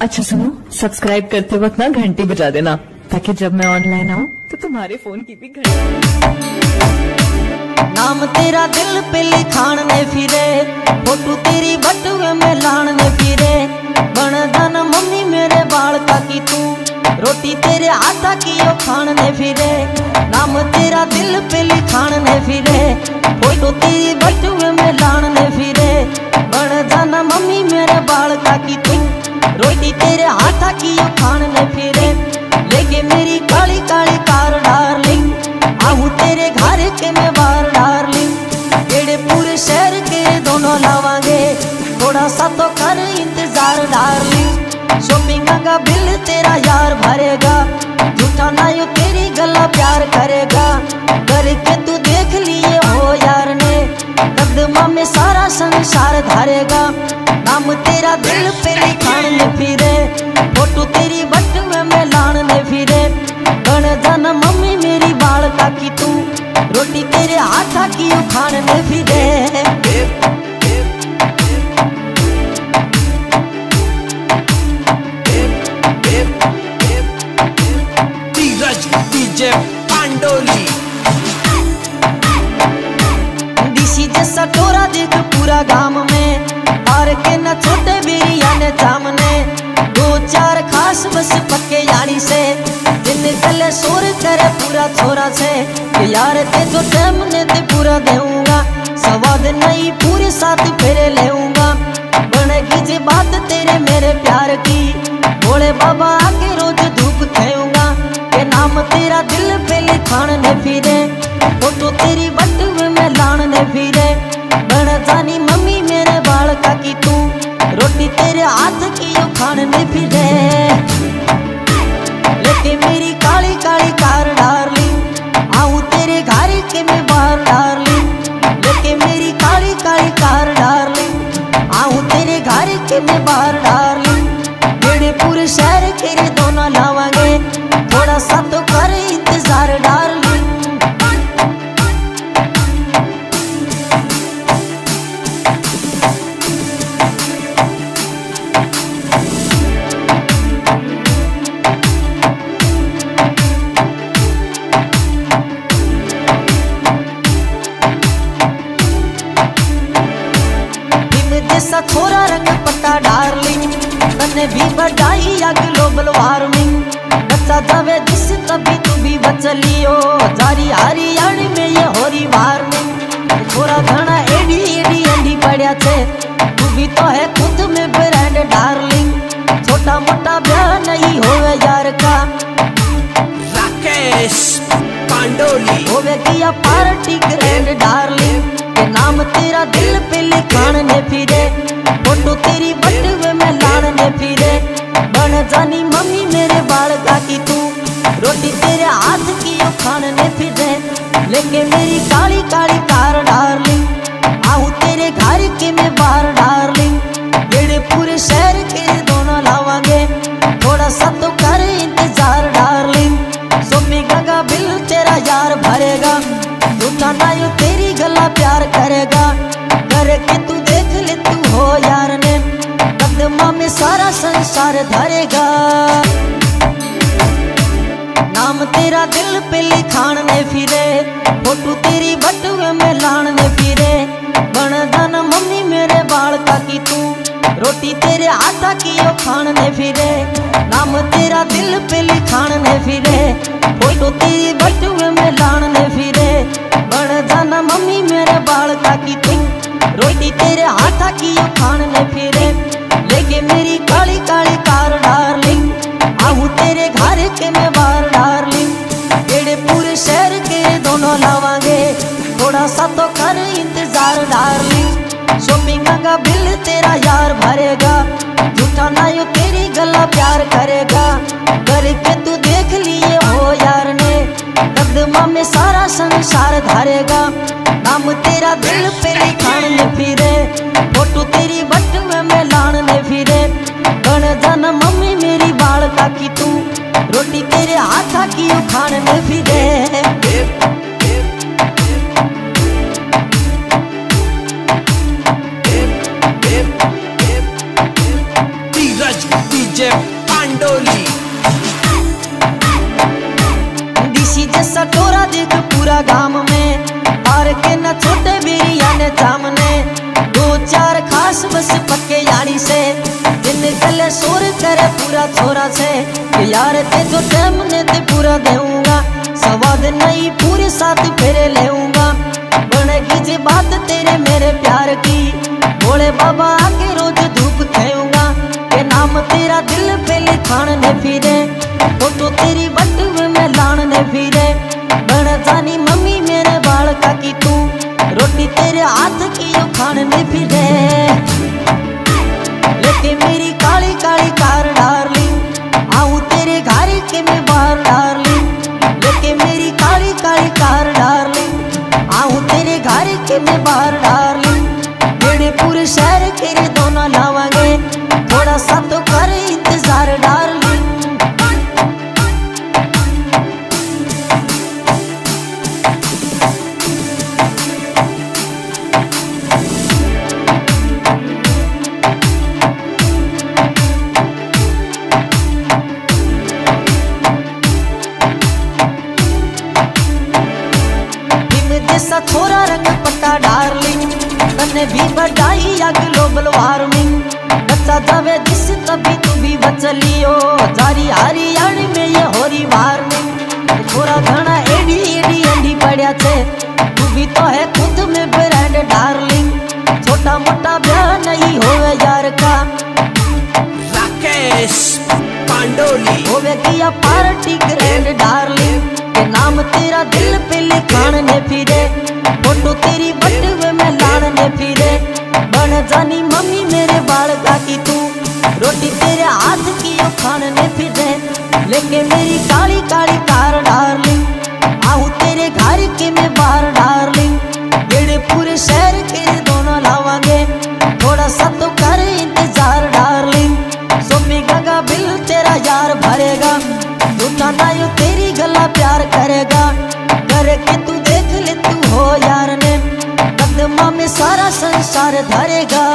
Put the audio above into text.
अच्छा सुनो सब्सक्राइब करते वक्त ना घंटी बजा देना, ताकि जब मैं ऑनलाइन आऊँ तो तुम्हारे फ़ोन की भी घंटी नाम तेरा दिल पे लिखान फिरे फ़ोटो तेरी बटुए में रोटी तेरे हाथा की खान ने फिरे। लेके मेरी काली काली कार डार्लिंग आहू तेरे घर के मैं बार डार्लिंग एड़े पूरे शहर के दोनों लावांगे। थोड़ा सा तो कर इंतज़ार डार्लिंग शॉपिंग का बिल तेरा यार भरेगा। झूठा ना यू तेरी गला प्यार करेगा। करके तू देख लिए हो यार कदमा में सारा संसार धारेगा। नाम तेरा दिल पे लिखान ने फिरे। फ़ोटो तेरी बट में लान ने फिरे। गण जन मम्मी मेरी बाल का की तू। रोटी तेरे हाथा की उखान ने फिरे। जैसा टोरा देख पूरा गाँव में। और के न छोटे दो चार खास बस पक्के यानी से। दिन शोर करे पूरा छोरा से। कि यार ते जो टाइम ने ते पूरा देऊँगा। सवाद नहीं, पूरे साथ फेरे लेऊँगा। बनेगी बात तेरे मेरे प्यार की। भोले बाबा आके घर ग्लोबल वार्मिंग जावे जिस तभी तू भी बच लियो। जारी हरियाणी में ये होरी वार्मिंग थोड़ा घना एडी एडी एडी पड़ा छे। तू भी तो है खुद में ब्रांड डार्लिंग छोटा मोटा ब्याह नहीं होवे यार का। राकेश पांडोली। होवे किया पार्टी ग्रैंड डार्लिंग के नाम तेरा दिल जानी मम्मी मेरे बाल का की तू। रोटी तेरे हाथ की खाने खान फिरे लेके मेरी काली काली कार डार्लिंग। आऊ तेरे घर के मैं बाहर डार्लिंग। मेरे पूरे शहर के दोनों लावांगे। थोड़ा सा तो संसार धरेगा। नाम तेरा दिल पे लिखान ने फिरे, फ़ोटो तेरी बटुए में लान ने फिरे। बन दन मम्मी मेरे बाल का की तू, रोटी तेरे आटा की ओ खान ने फिरे। नाम तेरा दिल पे लिखान ने फिरे, फ़ोटो तेरी बटुए में लान ने फिरे। बन दन मम्मी मेरे बाल का की तू, रोटी तेरे आटा की ओ खान ने फिरे। का बिल तेरा यार भरेगा। झूठा ना यू तेरी गला प्यार करेगा। करके तू देख लिए हो यार ने। कदमा में सारा संसार धारेगा। नाम तेरा दिल पे सामने दो चार खास बस पक्के यानी से। दिन गले शोर करे पूरा छोरा से। यार ते जो टाइम ने ते पूरा देऊँगा। सवाद नहीं, पूरे साथ फेरे लेऊँगा। बनेगी जे बात तेरे मेरे प्यार की। भोले बाबा आके रोज धूप खेऊँगा। के नाम तेरा दिल पे लिखान ने फिरे। फ़ोटो तेरी बटुए मैं बाहर डार्लिंग तने भी बढ़ाई या ग्लोबल वार्मिंग। बच्चा जावे जिस तभी तू भी बच लियो। जारी हरियाणी में ये होरी वार्मिंग। छोरा घना एडी एडी एडी पड़या छे। तू भी तो है खुद में ब्रांड डार्लिंग। छोटा मोटा ब्याह नहीं होवे यार का। राकेश पांडोली। होवे किया पार्टी ग्रैंड डार्लिंग। के नाम तेरा दिल पे की यो खान ने फिरे लेके मेरी काली काली कार डार्लिंग। आऊ तेरे घर के में बाहर डार्लिंग। जेड़े पूरे शहर के दोनों लावांगे, थोड़ा सा तो कर इंतज़ार डार्लिंग। सोमी का बिल तेरा यार भरेगा झूठा ना यो तेरी गला प्यार करेगा। करके तू देख ले तू हो यार ने कदमा में सारा संसार धरेगा।